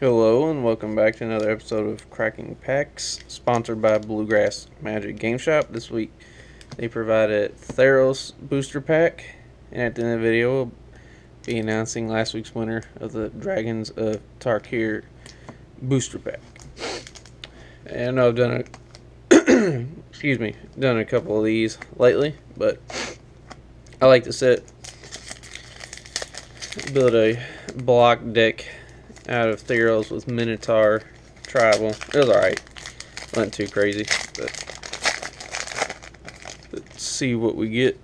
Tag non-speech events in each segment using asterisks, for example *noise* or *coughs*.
Hello and welcome back to another episode of Cracking Packs, sponsored by Bluegrass Magic Game Shop. This week they provided Theros Booster Pack, and at the end of the video we'll be announcing last week's winner of the Dragons of Tarkir Booster Pack. And I've done a *coughs* excuse me, done a couple of these lately, but I like to set build a block deck out of Theros with Minotaur Tribal. It was alright. Wasn't too crazy, but let's see what we get.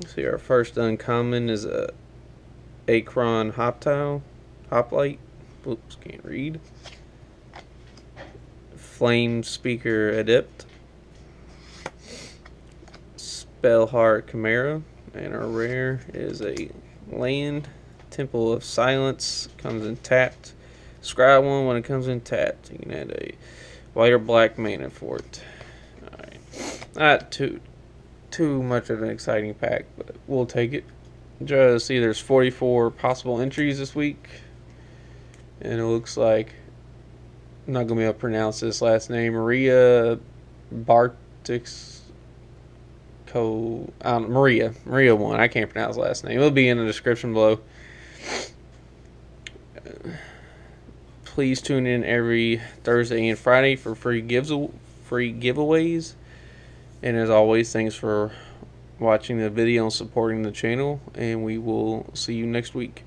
Let's see, our first uncommon is uh, a Akroan Hoptile, Hoplite. Oops, can't read. Flame Speaker Adept. Spellheart Chimera. And our rare is a land Temple of Silence comes in tapped. Scry one when it comes in tapped. You can add a white or black mana for it. Alright. Not too too much of an exciting pack, but we'll take it. Just see there's 44 possible entries this week. And it looks like I'm not gonna be able to pronounce this last name. Maria Bartix Co. Maria. Maria one. I can't pronounce last name. It'll be in the description below. Please tune in every Thursday and Friday for free gives free giveaways. And as always, thanks for watching the video and supporting the channel. And we will see you next week.